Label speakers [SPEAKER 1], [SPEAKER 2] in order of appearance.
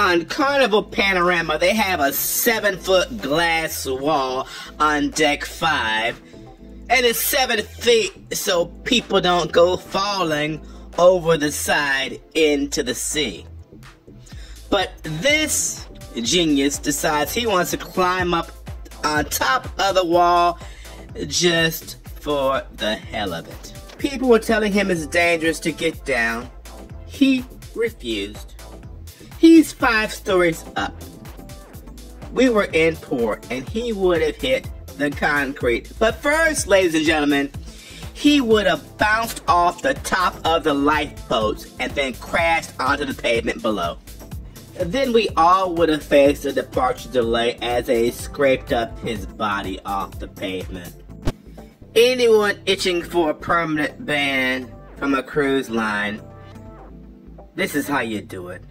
[SPEAKER 1] On Carnival Panorama, they have a seven foot glass wall on deck five, and it's seven feet so people don't go falling over the side into the sea. But this genius decides he wants to climb up on top of the wall just for the hell of it. People were telling him it's dangerous to get down. He refused. He's five stories up. We were in port and he would have hit the concrete. But first, ladies and gentlemen, he would have bounced off the top of the lifeboats and then crashed onto the pavement below. Then we all would have faced a departure delay as they scraped up his body off the pavement. Anyone itching for a permanent ban from a cruise line, this is how you do it.